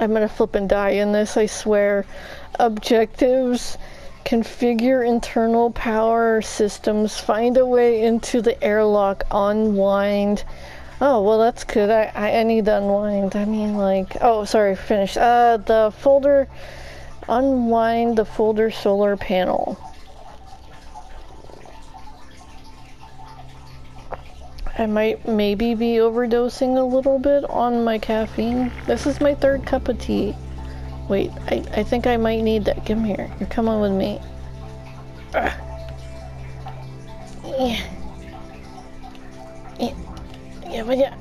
I'm gonna flip and die in this, I swear. Objectives. Configure internal power systems. Find a way into the airlock. Unwind. Oh, well, that's good. I, I, I need to unwind. I mean, like, oh, sorry, finish. Uh, the folder, unwind the folder solar panel. I might maybe be overdosing a little bit on my caffeine. This is my third cup of tea. Wait, I, I think I might need that. Come here. You're coming with me. Ugh. Yeah. Yeah. Yeah, but yeah.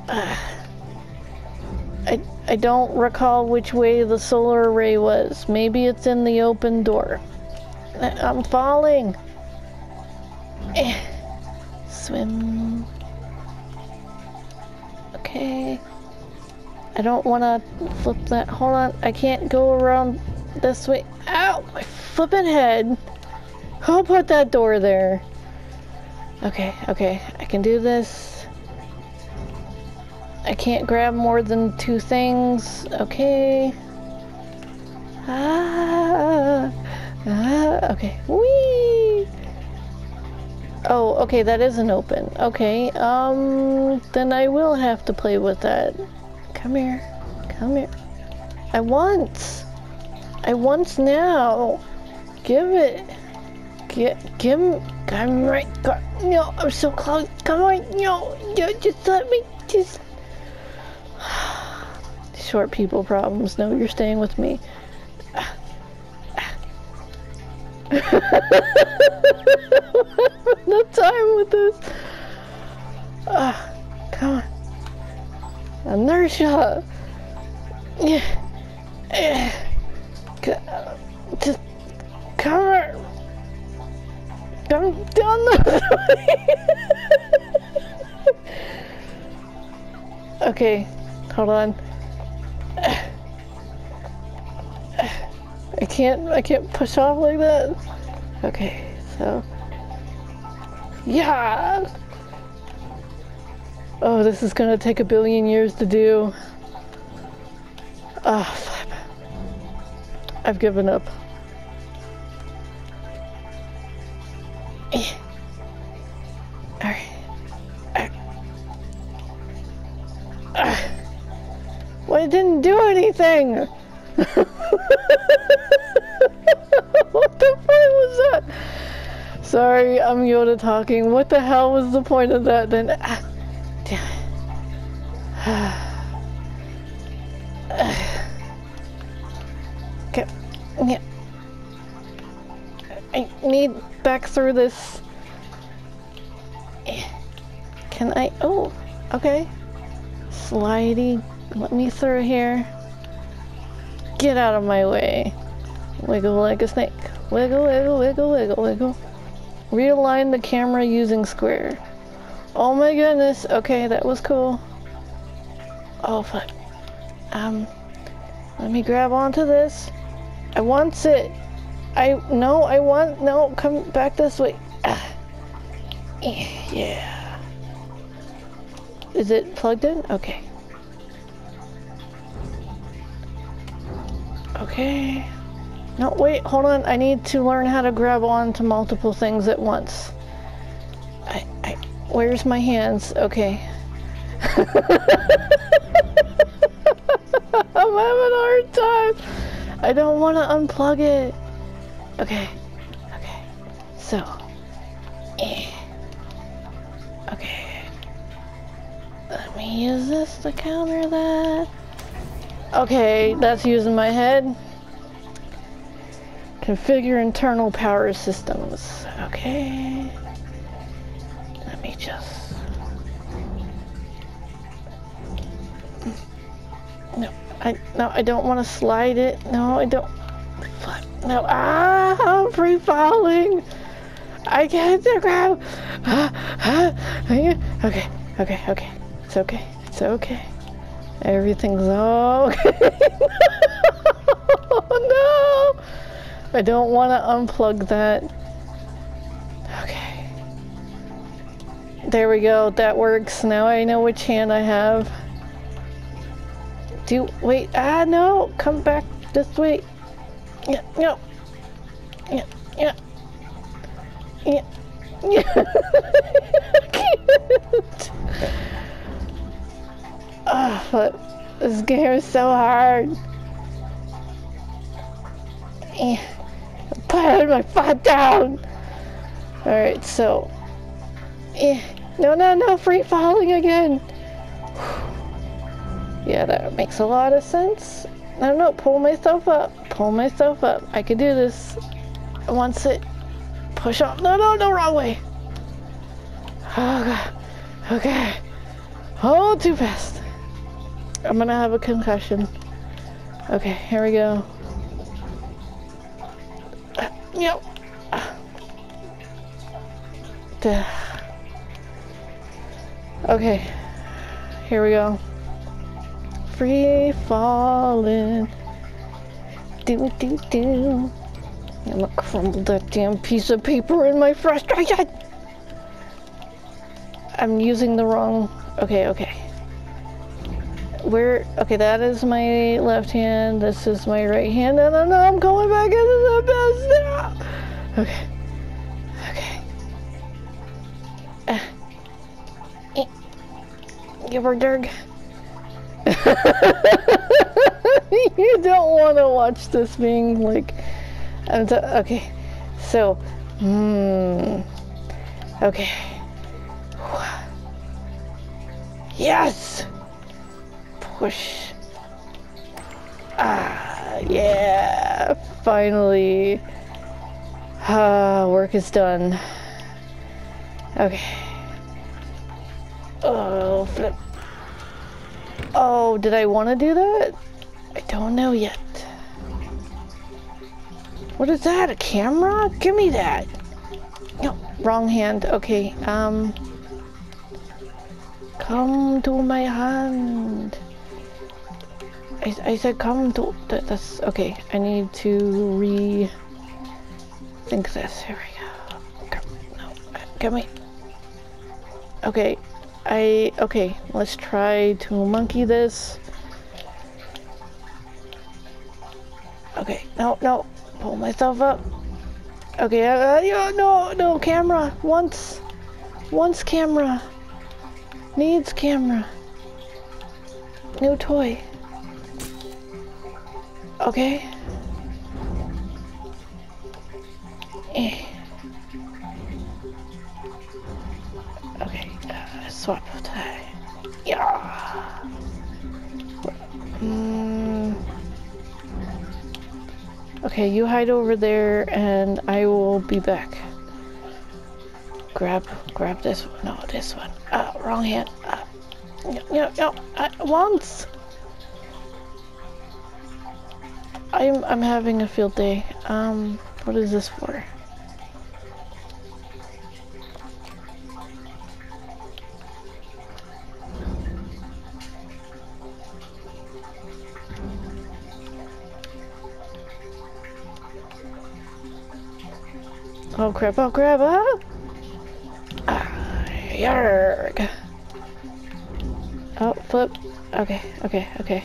I, I don't recall which way the solar array was. Maybe it's in the open door. I'm falling. Swim. Okay. I don't want to flip that. Hold on. I can't go around this way. Ow! My flipping head. Who put that door there? Okay, okay. I can do this. I can't grab more than two things. Okay. Ah. Ah. Okay. Whee! Oh, okay, that isn't open. Okay, um, then I will have to play with that. Come here. Come here. I want. I want now. Give it. Get, give me. I'm right. Go, no, I'm so close. Come on. No, no, just let me. Just. Short people problems. No, you're staying with me. this. Ah, come on. Inertia. Yeah. Yeah. Just. Come down the Okay, hold on. I can't I can't push off like that. Okay, so yeah. Oh, this is gonna take a billion years to do. Ah, oh, flip. I've given up. Alright. Well, it didn't do anything! Sorry, I'm Yoda talking. What the hell was the point of that then? Ah, damn okay. Yeah. I need back through this. Can I? Oh, okay. Slidey. Let me through here. Get out of my way. Wiggle like a snake. Wiggle, wiggle, wiggle, wiggle, wiggle. Realign the camera using square. Oh my goodness. Okay, that was cool. Oh, fuck. Um, let me grab onto this. I want it. I, no, I want, no, come back this way. Ah. Yeah. Is it plugged in? Okay. Okay. No, wait, hold on. I need to learn how to grab on to multiple things at once. I, I, where's my hands? Okay. I'm having a hard time. I don't want to unplug it. Okay. Okay. So. Eh. Okay. Let me use this to counter that. Okay, that's using my head. Configure internal power systems. Okay. Let me just... No, I no, I don't want to slide it. No, I don't. No, ah, I'm free falling. I can't grab. Ah, ah, okay, okay, okay. It's okay. It's okay. Everything's okay. oh no! I don't want to unplug that. Okay. There we go. That works. Now I know which hand I have. Do wait. Ah, no. Come back this way. Yeah, no. Yeah, yeah. Yeah. Yeah. Ah, oh, but this game is so hard. Eh. Put my foot down. Alright, so. Eh. No, no, no, free falling again. Yeah, that makes a lot of sense. I don't know, pull myself up. Pull myself up. I can do this. Once it push up. No, no, no, wrong way. Oh, God. Okay. Oh, too fast. I'm gonna have a concussion. Okay, here we go. Yep. Okay, here we go. Free falling. Do do do. I'm gonna crumble that damn piece of paper in my frustration. I'm using the wrong. Okay, okay. Where? Okay, that is my left hand. This is my right hand. And then I'm going back into the best now. Okay. Okay. Uh. Give her Dirk. you don't want to watch this being like. okay. So. Hmm. Okay. Yes! Push. Ah, yeah. Finally. Ah, work is done. Okay. Oh, flip. Oh, did I want to do that? I don't know yet. What is that? A camera? Give me that. No, wrong hand. Okay, um... Come to my hand. I, I said come to, that, that's, okay, I need to re think this, here we go. Come, no, come me. Okay, I, okay, let's try to monkey this. Okay, no, no, pull myself up. Okay, uh, no, no, camera, once, once camera. Needs camera. New toy. Okay. Eh. Okay, uh, swap tie. Yeah. Mm. Okay, you hide over there and I will be back. Grab, grab this one. No, this one. Uh, wrong hand. Uh, no, no, no. Uh, once. I'm, I'm having a field day. Um, what is this for? Oh crap, oh crap, ah! Yarg. Oh, flip. Okay, okay, okay.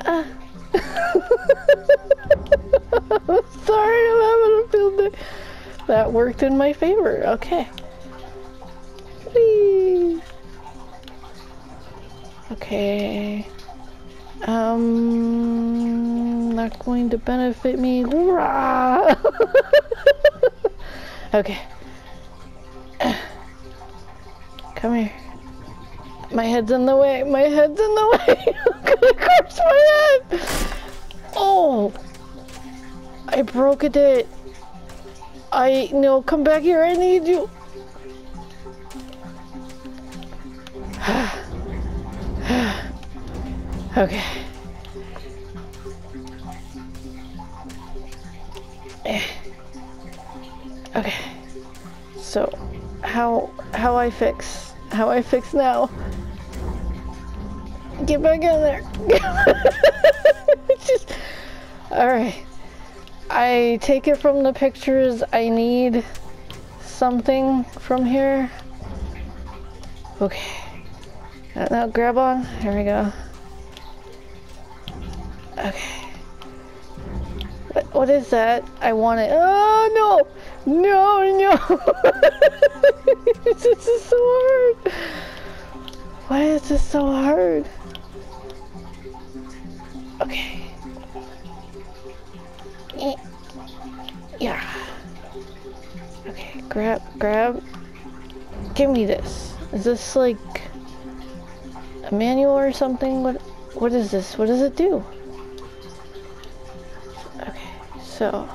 Sorry, I'm having a field day. That worked in my favor. Okay. Whee. Okay. Um not going to benefit me. okay. Come here. My head's in the way. My head's in the way. I'm gonna crush my head. Oh. I broke it. I no, come back here. I need you. okay. Eh. Okay. So, how how I fix? How I fix now? Get back in there. Just all right. I take it from the pictures. I need something from here. Okay. Now, grab on. Here we go. Okay. What, what is that? I want it. Oh, no! No, no! Okay. Eh. Yeah. Okay, grab, grab. Give me this. Is this like a manual or something? What, what is this? What does it do? Okay, so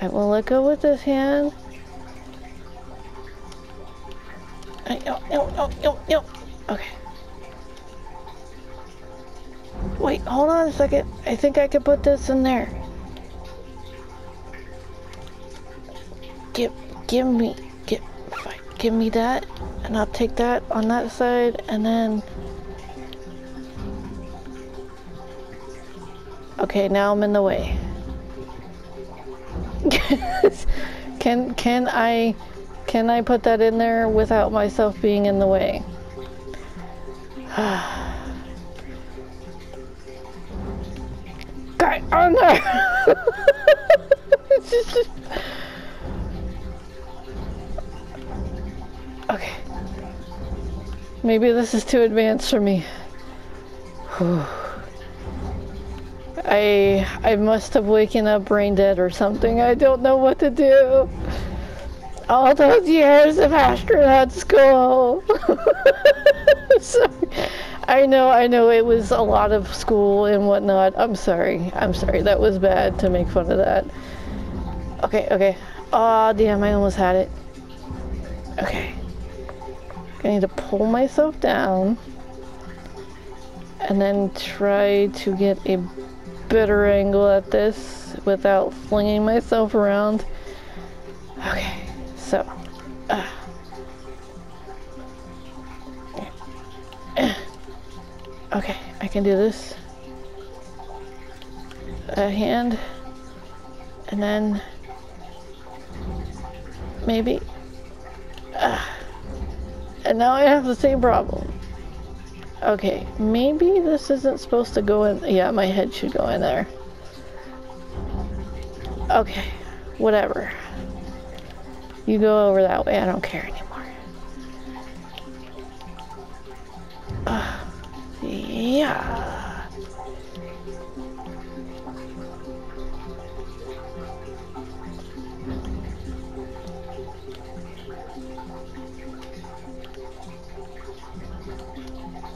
I will let go with this hand. No, no, no, no, no. Okay. Wait, hold on a second. I think I could put this in there. Give, give me, give, give me that, and I'll take that on that side, and then. Okay, now I'm in the way. can can I can I put that in there without myself being in the way? Ah. Oh, On there. okay. Maybe this is too advanced for me. I I must have waken up brain dead or something. I don't know what to do. All those years of astronaut school. sorry. I know, I know it was a lot of school and whatnot. I'm sorry. I'm sorry. That was bad to make fun of that. Okay, okay. Oh, damn, I almost had it. Okay. I need to pull myself down and then try to get a better angle at this without flinging myself around. Okay, so. Uh. Okay, I can do this. A hand. And then maybe. Uh, and now I have the same problem. Okay, maybe this isn't supposed to go in. Yeah, my head should go in there. Okay, whatever. You go over that way, I don't care anymore. Uh, yeah.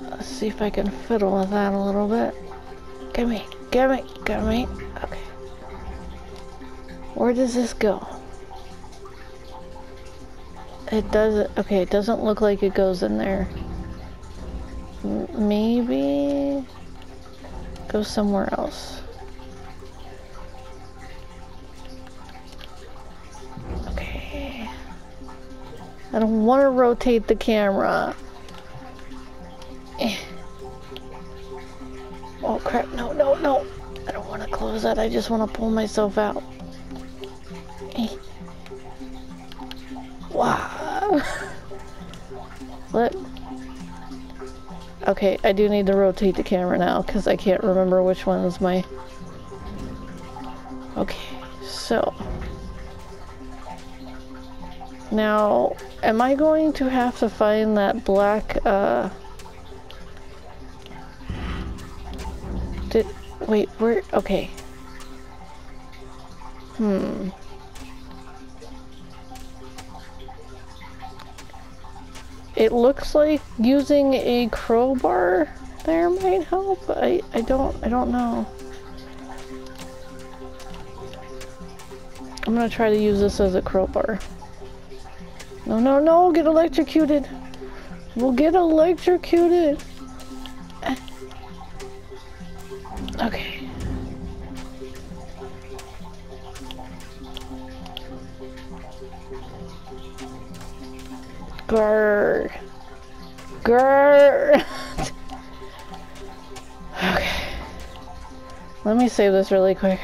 Let's see if I can fiddle with that a little bit. Gimme, gimme, gimme. Okay. Where does this go? It doesn't, okay, it doesn't look like it goes in there. Maybe go somewhere else. Okay. I don't want to rotate the camera. Eh. Oh crap, no, no, no. I don't want to close that, I just want to pull myself out. Eh. Wow. Let. Okay, I do need to rotate the camera now because I can't remember which one is my. Okay, so. Now, am I going to have to find that black, uh. Did. Wait, where. Okay. Hmm. It looks like using a crowbar there might help. I, I don't I don't know. I'm gonna try to use this as a crowbar. No, no, no, get electrocuted. We'll get electrocuted. Okay. Grr. Grr. okay. Let me save this really quick.